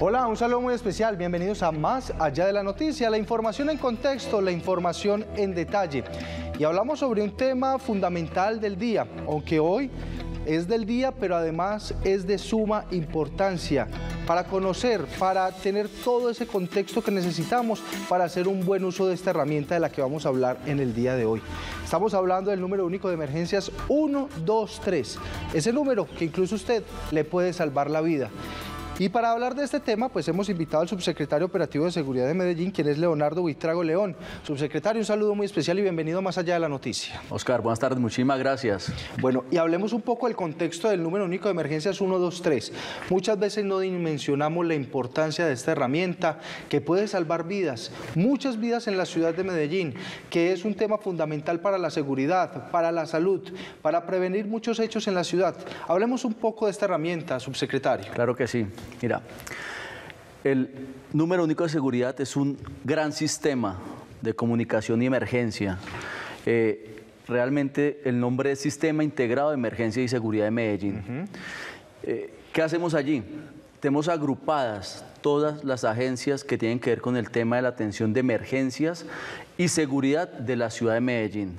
Hola, un saludo muy especial. Bienvenidos a Más Allá de la Noticia, la información en contexto, la información en detalle. Y hablamos sobre un tema fundamental del día, aunque hoy es del día, pero además es de suma importancia para conocer, para tener todo ese contexto que necesitamos para hacer un buen uso de esta herramienta de la que vamos a hablar en el día de hoy. Estamos hablando del número único de emergencias 123, ese número que incluso usted le puede salvar la vida. Y para hablar de este tema, pues hemos invitado al subsecretario operativo de Seguridad de Medellín, quien es Leonardo Buitrago León. Subsecretario, un saludo muy especial y bienvenido más allá de la noticia. Oscar, buenas tardes, muchísimas gracias. Bueno, y hablemos un poco del contexto del número único de emergencias 123. Muchas veces no dimensionamos la importancia de esta herramienta que puede salvar vidas, muchas vidas en la ciudad de Medellín, que es un tema fundamental para la seguridad, para la salud, para prevenir muchos hechos en la ciudad. Hablemos un poco de esta herramienta, subsecretario. Claro que sí. Mira, el número único de seguridad es un gran sistema de comunicación y emergencia. Eh, realmente el nombre es Sistema Integrado de Emergencia y Seguridad de Medellín. Eh, ¿Qué hacemos allí? Tenemos agrupadas todas las agencias que tienen que ver con el tema de la atención de emergencias y seguridad de la ciudad de Medellín.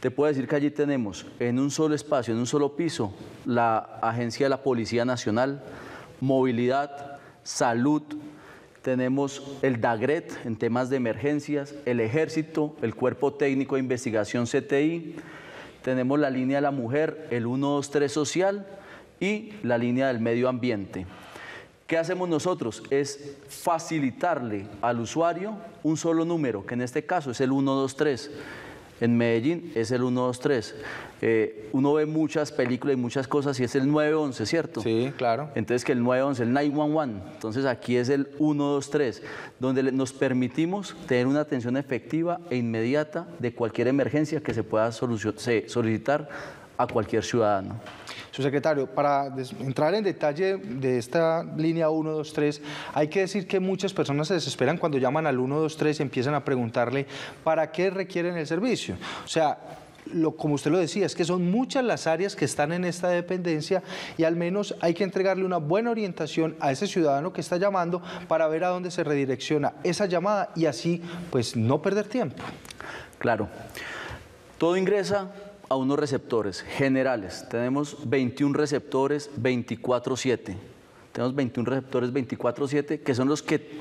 Te puedo decir que allí tenemos en un solo espacio, en un solo piso, la agencia de la Policía Nacional, movilidad, salud, tenemos el DAGRET en temas de emergencias, el ejército, el cuerpo técnico de investigación CTI, tenemos la línea de la mujer, el 123 social y la línea del medio ambiente. ¿Qué hacemos nosotros? Es facilitarle al usuario un solo número, que en este caso es el 123 en Medellín es el 123. Eh, uno ve muchas películas y muchas cosas y es el 911, ¿cierto? Sí, claro. Entonces que el 911, el 911, entonces aquí es el 123, donde nos permitimos tener una atención efectiva e inmediata de cualquier emergencia que se pueda solicitar a cualquier ciudadano. Su secretario, para entrar en detalle de esta línea 123, hay que decir que muchas personas se desesperan cuando llaman al 123 y empiezan a preguntarle para qué requieren el servicio. O sea, lo, como usted lo decía, es que son muchas las áreas que están en esta dependencia y al menos hay que entregarle una buena orientación a ese ciudadano que está llamando para ver a dónde se redirecciona esa llamada y así pues no perder tiempo. Claro. Todo ingresa a unos receptores generales. Tenemos 21 receptores 24/7. Tenemos 21 receptores 24/7 que son los que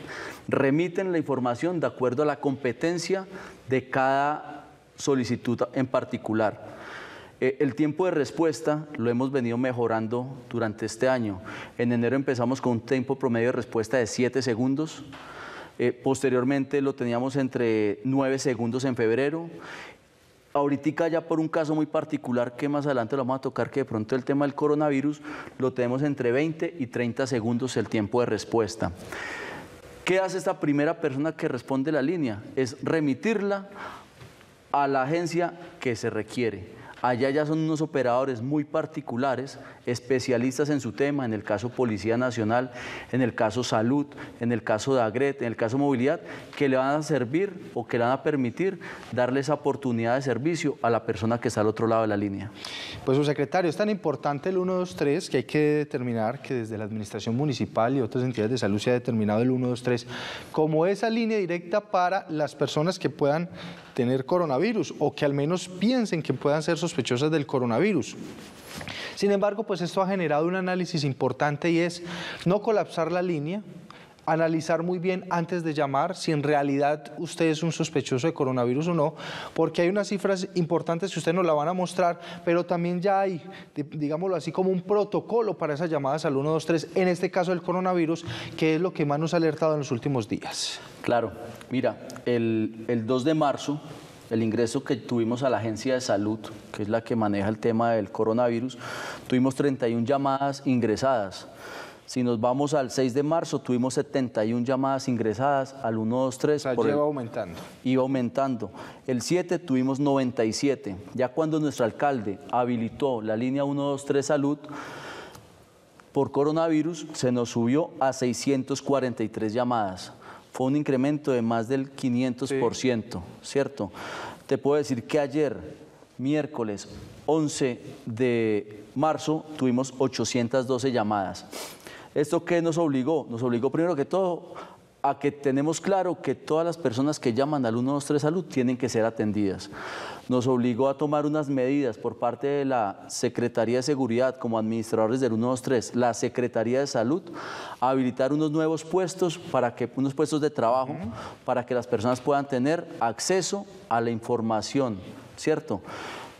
remiten la información de acuerdo a la competencia de cada solicitud en particular. Eh, el tiempo de respuesta lo hemos venido mejorando durante este año. En enero empezamos con un tiempo promedio de respuesta de 7 segundos. Eh, posteriormente lo teníamos entre 9 segundos en febrero ahorita ya por un caso muy particular que más adelante lo vamos a tocar, que de pronto el tema del coronavirus lo tenemos entre 20 y 30 segundos el tiempo de respuesta. ¿Qué hace esta primera persona que responde la línea? Es remitirla a la agencia que se requiere. Allá ya son unos operadores muy particulares, especialistas en su tema, en el caso Policía Nacional, en el caso Salud, en el caso de Agret, en el caso Movilidad, que le van a servir o que le van a permitir darle esa oportunidad de servicio a la persona que está al otro lado de la línea. Pues su secretario, es tan importante el 123 que hay que determinar que desde la Administración Municipal y otras entidades de salud se ha determinado el 123 como esa línea directa para las personas que puedan tener coronavirus o que al menos piensen que puedan ser sospechosas del coronavirus. Sin embargo, pues esto ha generado un análisis importante y es no colapsar la línea, analizar muy bien antes de llamar si en realidad usted es un sospechoso de coronavirus o no, porque hay unas cifras importantes que usted nos la van a mostrar, pero también ya hay, digámoslo así, como un protocolo para esas llamadas al 123, en este caso del coronavirus, que es lo que más nos ha alertado en los últimos días. Claro, mira, el, el 2 de marzo el ingreso que tuvimos a la agencia de salud, que es la que maneja el tema del coronavirus, tuvimos 31 llamadas ingresadas. Si nos vamos al 6 de marzo, tuvimos 71 llamadas ingresadas al 123. O sea, iba aumentando. Iba aumentando. El 7 tuvimos 97. Ya cuando nuestro alcalde habilitó la línea 123 Salud, por coronavirus se nos subió a 643 llamadas. Fue un incremento de más del 500%, ¿cierto? Te puedo decir que ayer, miércoles 11 de marzo, tuvimos 812 llamadas. ¿Esto qué nos obligó? Nos obligó primero que todo a que tenemos claro que todas las personas que llaman al 123 Salud tienen que ser atendidas. Nos obligó a tomar unas medidas por parte de la Secretaría de Seguridad como administradores del 123, la Secretaría de Salud, a habilitar unos nuevos puestos para que unos puestos de trabajo para que las personas puedan tener acceso a la información, ¿cierto?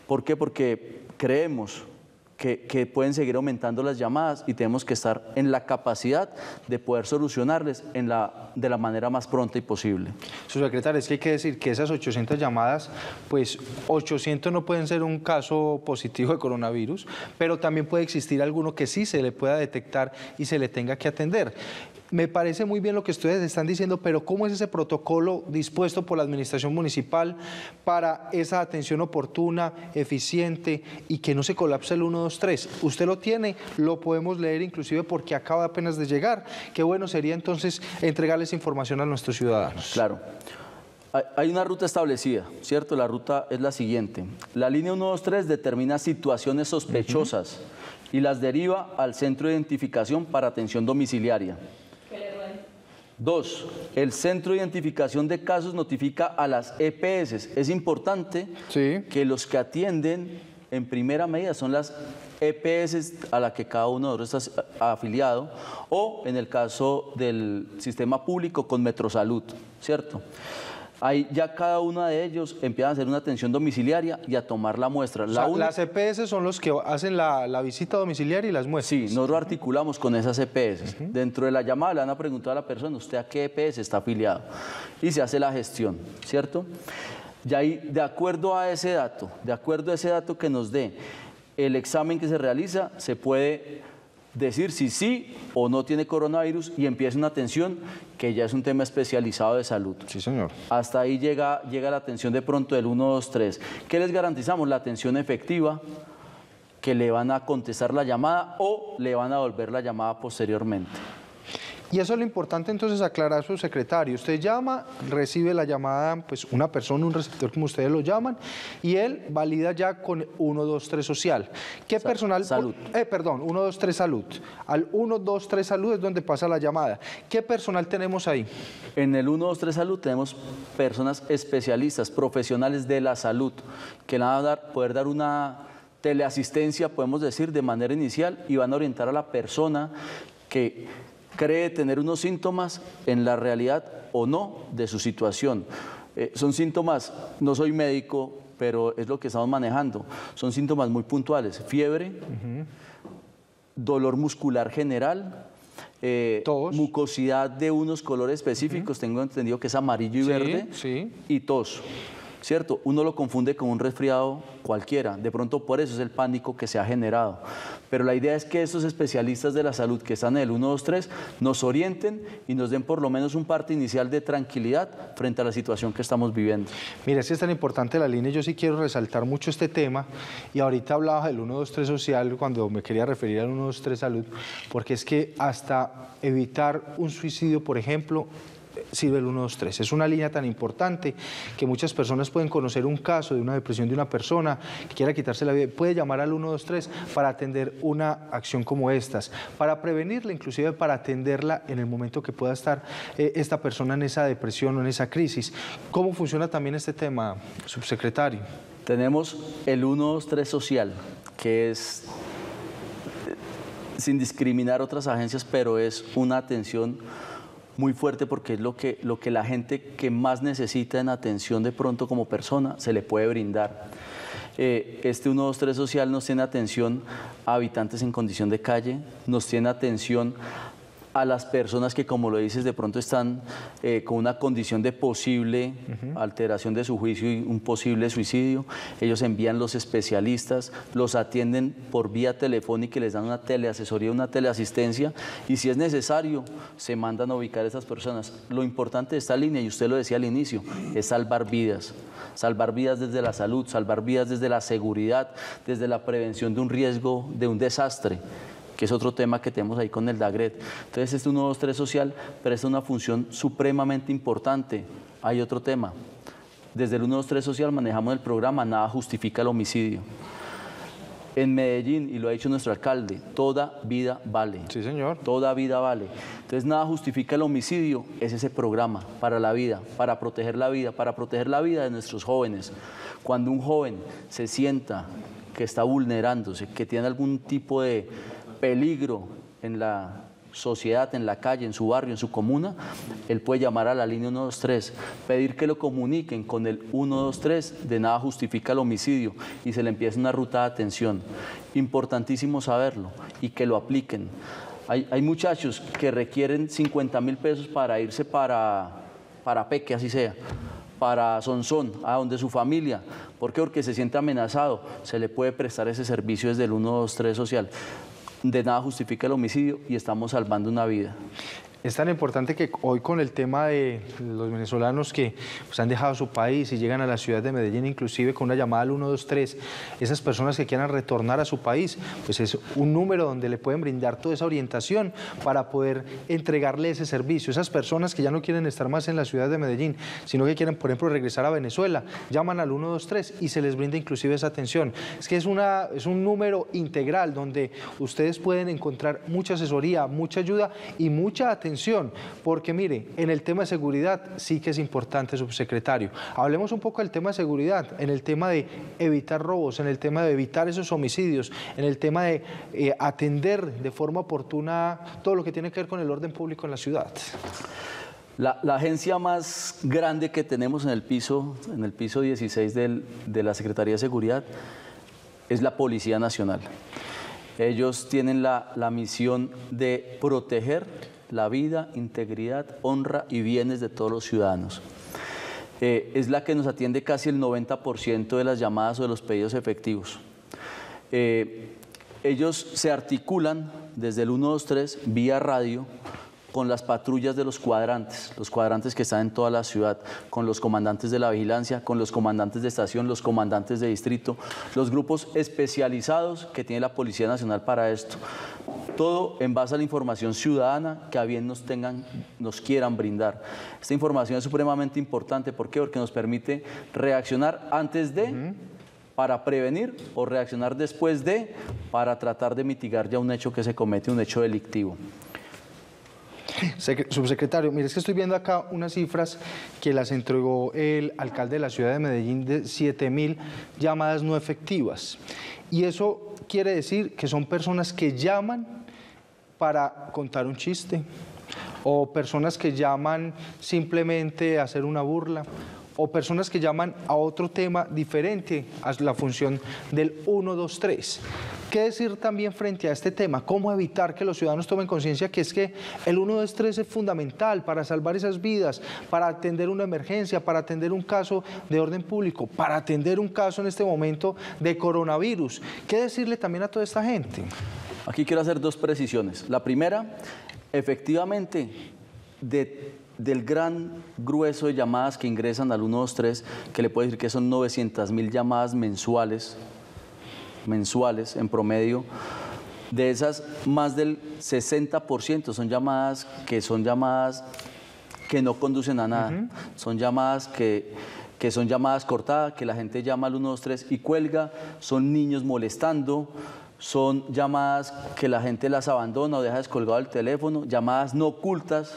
¿Por qué? Porque creemos que, pueden seguir aumentando las llamadas y tenemos que estar en la capacidad de poder solucionarles de la manera más pronta y posible. Su secretario, es que hay que decir que esas 800 llamadas, pues 800 no pueden ser un caso positivo de coronavirus, pero también puede existir alguno que sí se le pueda detectar y se le tenga que atender. Me parece muy bien lo que ustedes están diciendo, pero ¿cómo es ese protocolo dispuesto por la Administración Municipal para esa atención oportuna, eficiente y que no se colapse el 123? Usted lo tiene, lo podemos leer inclusive porque acaba apenas de llegar. Qué bueno sería entonces entregarles información a nuestros ciudadanos. Claro. Hay una ruta establecida, ¿cierto? La ruta es la siguiente. La línea 123 determina situaciones sospechosas y las deriva al centro de identificación para atención domiciliaria. Dos, el Centro de Identificación de Casos notifica a las EPS. Es importante que los que atienden en primera medida son las EPS a la que cada uno de nosotros está afiliado o en el caso del sistema público con Metrosalud, ¿cierto? Ahí ya cada uno de ellos empieza a hacer una atención domiciliaria y a tomar la muestra. Las EPS son los que hacen la, visita domiciliaria y las muestras. Sí, nosotros articulamos con esas EPS. Dentro de la llamada le van a preguntar a la persona, ¿usted a qué EPS está afiliado? Y se hace la gestión, ¿cierto? Y ahí, de acuerdo a ese dato, de acuerdo a ese dato que nos dé el examen que se realiza, se puede decir si sí o no tiene coronavirus y empieza una atención que ya es un tema especializado de salud. Sí, señor. Hasta ahí llega, llega la atención de pronto del 1, 2, 3. ¿Qué les garantizamos? La atención efectiva, que le van a contestar la llamada o le van a volver la llamada posteriormente. Y eso es lo importante entonces aclarar a su secretario. Usted llama, recibe la llamada, pues una persona, un receptor como ustedes lo llaman, y él valida ya con 123 social. ¿Qué personal? Salud. Eh, perdón, 123 salud. Al 123 salud es donde pasa la llamada. ¿Qué personal tenemos ahí? En el 123 salud tenemos personas especialistas, profesionales de la salud, que van a dar, poder dar una teleasistencia, podemos decir, de manera inicial y van a orientar a la persona que cree tener unos síntomas en la realidad o no de su situación. Eh, son síntomas, no soy médico, pero es lo que estamos manejando. Son síntomas muy puntuales. Fiebre, dolor muscular general, eh, mucosidad de unos colores específicos, tengo entendido que es amarillo y verde, y tos. ¿Cierto? Uno lo confunde con un resfriado cualquiera, de pronto por eso es el pánico que se ha generado. Pero la idea es que estos especialistas de la salud que están en el 123 nos orienten y nos den por lo menos un parte inicial de tranquilidad frente a la situación que estamos viviendo. Mira, si es tan importante la línea, yo sí quiero resaltar mucho este tema y ahorita hablaba del 123 social cuando me quería referir al 123 salud, porque es que hasta evitar un suicidio, por ejemplo, sirve el 123. Es una línea tan importante que muchas personas pueden conocer un caso de una depresión de una persona que quiera quitarse la vida. Puede llamar al 123 para atender una acción como estas, para prevenirla, inclusive para atenderla en el momento que pueda estar eh, esta persona en esa depresión o en esa crisis. ¿Cómo funciona también este tema, subsecretario? Tenemos el 123 social, que es eh, sin discriminar otras agencias, pero es una atención muy fuerte porque es lo que, lo que la gente que más necesita en atención de pronto como persona se le puede brindar. Eh, este 123 social nos tiene atención a habitantes en condición de calle, nos tiene atención a las personas que, como lo dices, de pronto están eh, con una condición de posible alteración de su juicio y un posible suicidio. Ellos envían los especialistas, los atienden por vía telefónica y les dan una teleasesoría, una teleasistencia y si es necesario, se mandan a ubicar a esas personas. Lo importante de esta línea, y usted lo decía al inicio, es salvar vidas. Salvar vidas desde la salud, salvar vidas desde la seguridad, desde la prevención de un riesgo, de un desastre que es otro tema que tenemos ahí con el DAGRET. Entonces, este 123 social presta una función supremamente importante. Hay otro tema. Desde el 123 social manejamos el programa Nada justifica el homicidio. En Medellín, y lo ha dicho nuestro alcalde, toda vida vale. Sí, señor. Toda vida vale. Entonces, nada justifica el homicidio, es ese programa para la vida, para proteger la vida, para proteger la vida de nuestros jóvenes. Cuando un joven se sienta que está vulnerándose, que tiene algún tipo de peligro en la sociedad, en la calle, en su barrio, en su comuna, él puede llamar a la línea 123, pedir que lo comuniquen con el 123, de nada justifica el homicidio y se le empieza una ruta de atención. Importantísimo saberlo y que lo apliquen. Hay, muchachos que requieren 50 mil pesos para irse para, para Peque, así sea para Sonsón, a donde su familia. ¿Por qué? Porque se siente amenazado. Se le puede prestar ese servicio desde el 123 social de nada justifica el homicidio y estamos salvando una vida. Es tan importante que hoy con el tema de los venezolanos que pues, han dejado su país y llegan a la ciudad de Medellín, inclusive con una llamada al 123, esas personas que quieran retornar a su país, pues es un número donde le pueden brindar toda esa orientación para poder entregarle ese servicio. Esas personas que ya no quieren estar más en la ciudad de Medellín, sino que quieren, por ejemplo, regresar a Venezuela, llaman al 123 y se les brinda inclusive esa atención. Es que es, una, es un número integral donde ustedes pueden encontrar mucha asesoría, mucha ayuda y mucha atención porque mire, en el tema de seguridad sí que es importante, subsecretario. Hablemos un poco del tema de seguridad, en el tema de evitar robos, en el tema de evitar esos homicidios, en el tema de eh, atender de forma oportuna todo lo que tiene que ver con el orden público en la ciudad. La, agencia más grande que tenemos en el piso, en el piso 16 de la Secretaría de Seguridad es la Policía Nacional. Ellos tienen la, la misión de proteger la vida, integridad, honra y bienes de todos los ciudadanos. Eh, es la que nos atiende casi el 90% de las llamadas o de los pedidos efectivos. Eh, ellos se articulan desde el 123 vía radio con las patrullas de los cuadrantes, los cuadrantes que están en toda la ciudad, con los comandantes de la vigilancia, con los comandantes de estación, los comandantes de distrito, los grupos especializados que tiene la Policía Nacional para esto. Todo en base a la información ciudadana que a bien nos tengan, nos quieran brindar. Esta información es supremamente importante, ¿por qué? Porque nos permite reaccionar antes de para prevenir o reaccionar después de para tratar de mitigar ya un hecho que se comete, un hecho delictivo. Subsecretario, mire, es que estoy viendo acá unas cifras que las entregó el alcalde de la ciudad de Medellín de 7 mil llamadas no efectivas. Y eso quiere decir que son personas que llaman para contar un chiste o personas que llaman simplemente a hacer una burla o personas que llaman a otro tema diferente a la función del 1, 2, 3. ¿Qué decir también frente a este tema? ¿Cómo evitar que los ciudadanos tomen conciencia que es que el 1, 2, 3 es fundamental para salvar esas vidas, para atender una emergencia, para atender un caso de orden público, para atender un caso en este momento de coronavirus? ¿Qué decirle también a toda esta gente? Aquí quiero hacer dos precisiones. La primera, efectivamente, de del gran grueso de llamadas que ingresan al 123, que le puedo decir que son 900 mil llamadas mensuales, mensuales en promedio, de esas más del 60% son llamadas que son llamadas que no conducen a nada, son llamadas que, que son llamadas cortadas, que la gente llama al 123 y cuelga, son niños molestando, son llamadas que la gente las abandona o deja descolgado el teléfono, llamadas no ocultas,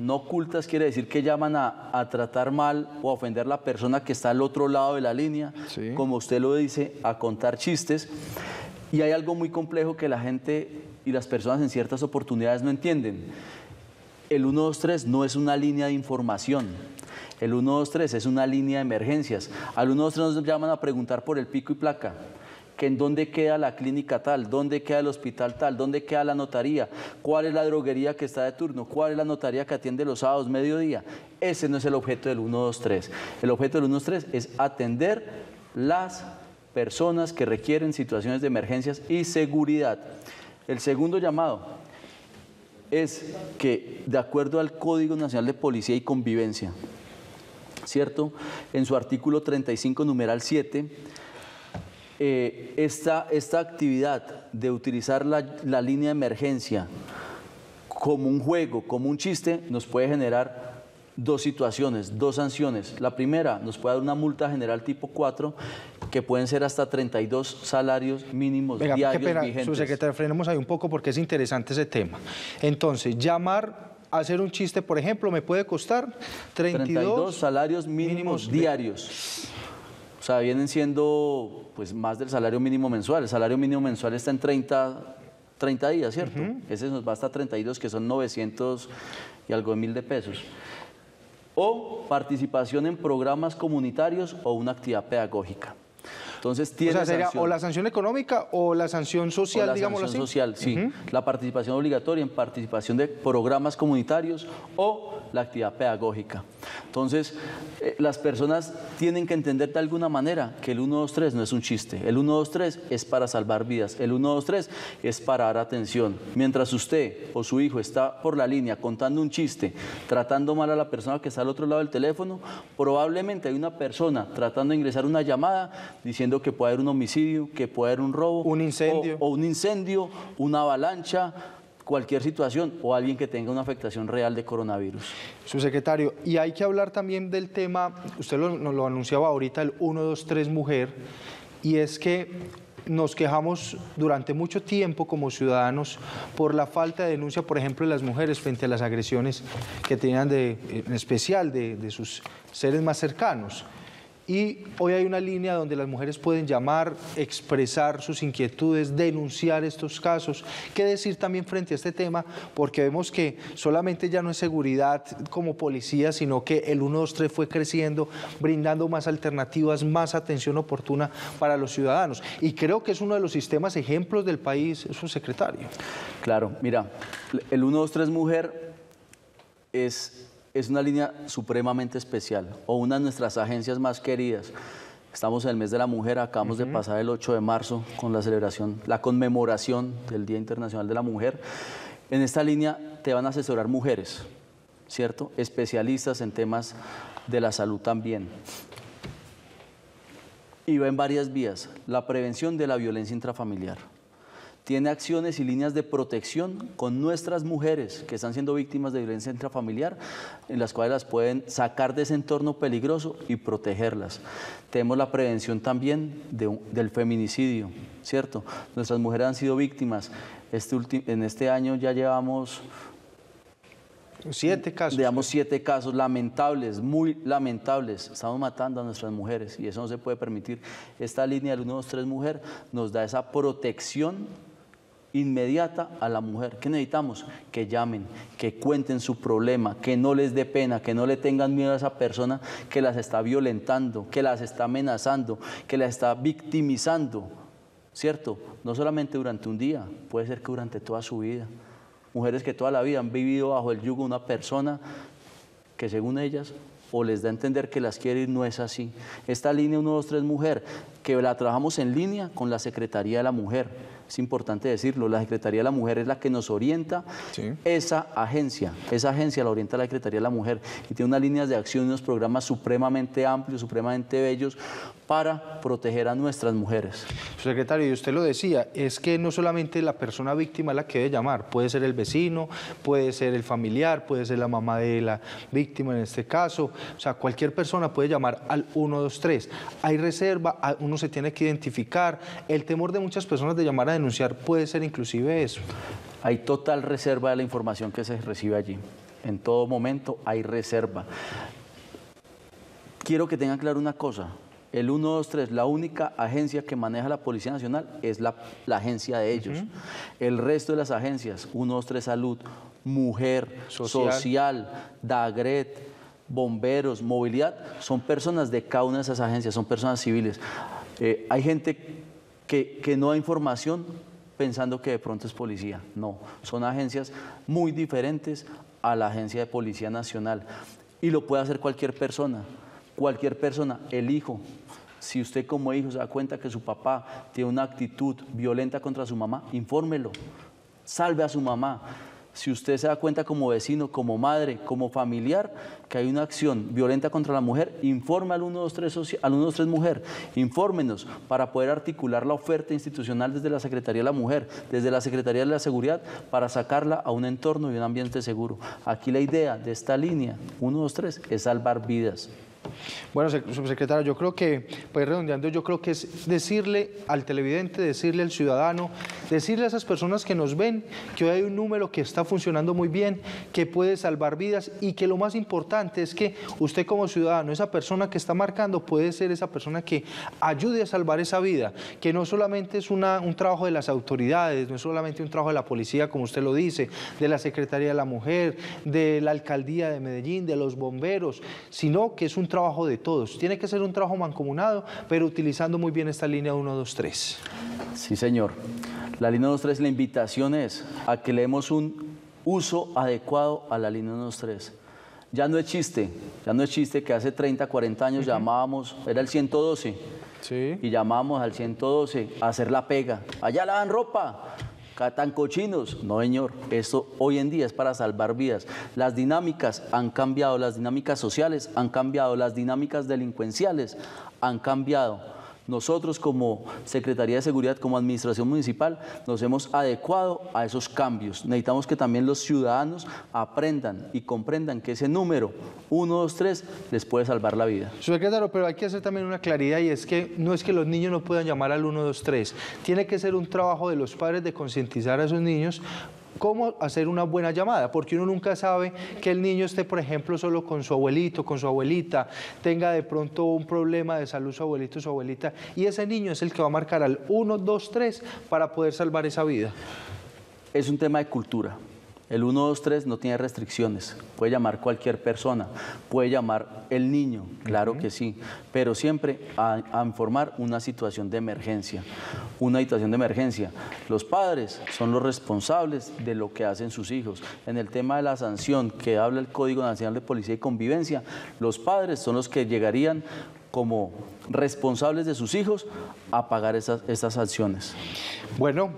no ocultas quiere decir que llaman a, tratar mal o a ofender a la persona que está al otro lado de la línea, como usted lo dice, a contar chistes. Y hay algo muy complejo que la gente y las personas en ciertas oportunidades no entienden. El 123 no es una línea de información. El 123 es una línea de emergencias. Al 123 nos llaman a preguntar por el pico y placa que en dónde queda la clínica tal, dónde queda el hospital tal, dónde queda la notaría, cuál es la droguería que está de turno, cuál es la notaría que atiende los sábados, mediodía. Ese no es el objeto del 123. El objeto del 123 es atender las personas que requieren situaciones de emergencias y seguridad. El segundo llamado es que, de acuerdo al Código Nacional de Policía y Convivencia, ¿cierto? En su artículo 35, numeral 7, eh, esta, esta actividad de utilizar la, la línea de emergencia como un juego, como un chiste, nos puede generar dos situaciones, dos sanciones. La primera nos puede dar una multa general tipo 4 que pueden ser hasta 32 salarios mínimos Venga, diarios qué pena, vigentes. su secretario, frenemos ahí un poco porque es interesante ese tema. Entonces, llamar, hacer un chiste, por ejemplo, me puede costar 32, 32 salarios mínimos, mínimos diarios. O sea, vienen siendo pues más del salario mínimo mensual. El salario mínimo mensual está en 30, 30 días, ¿cierto? Ese nos va hasta 32, que son 900 y algo de mil de pesos. O participación en programas comunitarios o una actividad pedagógica. Entonces O tiene sea, sería sanción. o la sanción económica o la sanción O social, la sanción así. social, sí. La participación obligatoria en participación de programas comunitarios o la actividad pedagógica. Entonces, eh, las personas tienen que entender de alguna manera que el 123 no es un chiste. El 123 es para salvar vidas. El 123 es para dar atención. Mientras usted o su hijo está por la línea contando un chiste, tratando mal a la persona que está al otro lado del teléfono, probablemente hay una persona tratando de ingresar una llamada diciendo que puede haber un homicidio, que puede haber un robo, Un incendio. o- o un incendio, una avalancha, cualquier situación o alguien que tenga una afectación real de coronavirus. Su secretario, y hay que hablar también del tema, usted lo- nos lo anunciaba ahorita, el 123 mujer, y es que nos quejamos durante mucho tiempo como ciudadanos por la falta de denuncia, por ejemplo, de las mujeres frente a las agresiones que tenían de, en especial de, de sus seres más cercanos. Y hoy hay una línea donde las mujeres pueden llamar, expresar sus inquietudes, denunciar estos casos. ¿Qué decir también frente a este tema? Porque vemos que solamente ya no es seguridad como policía, sino que el 123 fue creciendo, brindando más alternativas, más atención oportuna para los ciudadanos. Y creo que es uno de los sistemas ejemplos del país, su secretario. Claro, mira, el 123 Mujer es, es una línea supremamente especial o una de nuestras agencias más queridas. Estamos en el mes de la mujer, acabamos de pasar el 8 de marzo con la celebración, la conmemoración del Día Internacional de la Mujer. En esta línea te van a asesorar mujeres, ¿cierto? Especialistas en temas de la salud también. Y va en varias vías. La prevención de la violencia intrafamiliar. Tiene acciones y líneas de protección con nuestras mujeres que están siendo víctimas de violencia intrafamiliar, en las cuales las pueden sacar de ese entorno peligroso y protegerlas. Tenemos la prevención también de del feminicidio, ¿cierto? Nuestras mujeres han sido víctimas. Este en este año ya llevamos Siete casos. Digamos siete casos lamentables, muy lamentables. Estamos matando a nuestras mujeres y eso no se puede permitir. Esta línea del 123 Mujer nos da esa protección inmediata a la mujer. ¿Qué necesitamos? Que llamen, que cuenten su problema, que no les dé pena, que no le tengan miedo a esa persona que las está violentando, que las está amenazando, que las está victimizando. ¿Cierto? No solamente durante un día, puede ser que durante toda su vida. Mujeres que toda la vida han vivido bajo el yugo de una persona que según ellas o les da a entender que las quiere y no es así. Esta línea 123 Mujer, que la trabajamos en línea con la Secretaría de la Mujer. Es importante decirlo, la Secretaría de la Mujer es la que nos orienta. Sí. Esa agencia, esa agencia la orienta la Secretaría de la Mujer y tiene unas líneas de acción y unos programas supremamente amplios, supremamente bellos para proteger a nuestras mujeres. Secretario, y usted lo decía, es que no solamente la persona víctima es la que debe llamar, puede ser el vecino, puede ser el familiar, puede ser la mamá de la víctima en este caso, o sea, cualquier persona puede llamar al 123. Hay reserva, uno se tiene que identificar, el temor de muchas personas de llamar a denunciar puede ser inclusive eso. Hay total reserva de la información que se recibe allí. En todo momento hay reserva. Quiero que tengan claro una cosa. El 123, la única agencia que maneja la Policía Nacional es la, la agencia de ellos. El resto de las agencias, 123 Salud, Mujer, Social. Social, Dagret, Bomberos, Movilidad, son personas de cada una de esas agencias, son personas civiles. Eh, hay gente que, no da información pensando que de pronto es policía. No, son agencias muy diferentes a la Agencia de Policía Nacional. Y lo puede hacer cualquier persona, cualquier persona, el hijo. Si usted como hijo se da cuenta que su papá tiene una actitud violenta contra su mamá, infórmelo, salve a su mamá. Si usted se da cuenta como vecino, como madre, como familiar, que hay una acción violenta contra la mujer, informe al 123, al 123 Mujer, infórmenos para poder articular la oferta institucional desde la Secretaría de la Mujer, desde la Secretaría de la Seguridad, para sacarla a un entorno y un ambiente seguro. Aquí la idea de esta línea 123 es salvar vidas. Bueno, subsecretario, yo creo que, pues redondeando, yo creo que es decirle al televidente, decirle al ciudadano, decirle a esas personas que nos ven que hoy hay un número que está funcionando muy bien, que puede salvar vidas y que lo más importante es que usted como ciudadano, esa persona que está marcando, puede ser esa persona que ayude a salvar esa vida, que no solamente es una, un trabajo de las autoridades, no es solamente un trabajo de la policía, como usted lo dice, de la Secretaría de la Mujer, de la Alcaldía de Medellín, de los bomberos, sino que es un trabajo de todos. Tiene que ser un trabajo mancomunado, pero utilizando muy bien esta línea 1, 2, 3. Sí, señor. La línea 2, 3, la invitación es a que le demos un uso adecuado a la línea 1, 2, 3. Ya no es chiste, ya no es chiste que hace 30, 40 años llamábamos, era el 112, sí. y llamábamos al 112 a hacer la pega. Allá lavan ropa, tan cochinos. No, señor, esto hoy en día es para salvar vidas. Las dinámicas han cambiado, las dinámicas sociales han cambiado, las dinámicas delincuenciales han cambiado nosotros como Secretaría de Seguridad, como Administración Municipal, nos hemos adecuado a esos cambios. Necesitamos que también los ciudadanos aprendan y comprendan que ese número 1, 2, 3 les puede salvar la vida. Secretario, pero hay que hacer también una claridad y es que no es que los niños no puedan llamar al 1, 2, 3. Tiene que ser un trabajo de los padres de concientizar a esos niños cómo hacer una buena llamada, porque uno nunca sabe que el niño esté, por ejemplo, solo con su abuelito, con su abuelita, tenga de pronto un problema de salud su abuelito su abuelita, y ese niño es el que va a marcar al 1, 2, 3 para poder salvar esa vida. Es un tema de cultura. El 123 no tiene restricciones, puede llamar cualquier persona, puede llamar el niño, claro que sí, pero siempre a, informar una situación de emergencia, una situación de emergencia. Los padres son los responsables de lo que hacen sus hijos. En el tema de la sanción que habla el Código Nacional de Policía y Convivencia, los padres son los que llegarían como responsables de sus hijos a pagar esas, estas sanciones. Bueno,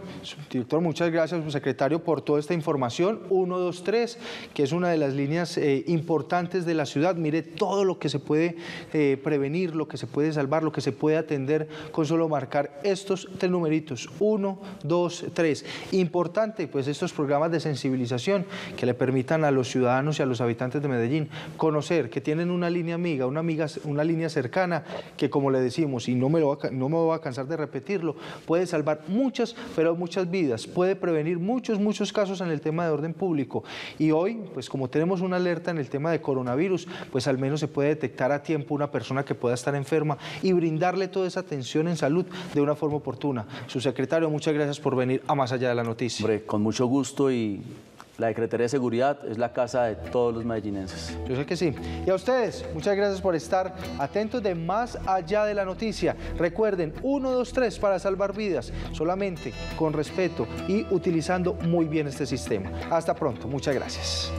director, muchas gracias, secretario, por toda esta información. 123, que es una de las líneas eh, importantes de la ciudad. Mire todo lo que se puede eh, prevenir, lo que se puede salvar, lo que se puede atender con solo marcar estos tres numeritos. 1, 2, 3. Importante, pues, estos programas de sensibilización que le permitan a los ciudadanos y a los habitantes de Medellín conocer que tienen una línea amiga, una, amiga, una línea cercana, que como le decimos, y no me, lo no me voy a cansar de repetirlo, puede salvar muchas, pero muchas vidas, puede prevenir muchos, muchos casos en el tema de orden público. Y hoy, pues como tenemos una alerta en el tema de coronavirus, pues al menos se puede detectar a tiempo una persona que pueda estar enferma y brindarle toda esa atención en salud de una forma oportuna. Su secretario, muchas gracias por venir a Más Allá de la Noticia. Hombre, con mucho gusto y la Secretaría de Seguridad es la casa de todos los medellinenses. Yo sé que sí. Y a ustedes, muchas gracias por estar atentos de más allá de la noticia. Recuerden, 1, 2, 3 para salvar vidas, solamente con respeto y utilizando muy bien este sistema. Hasta pronto, muchas gracias.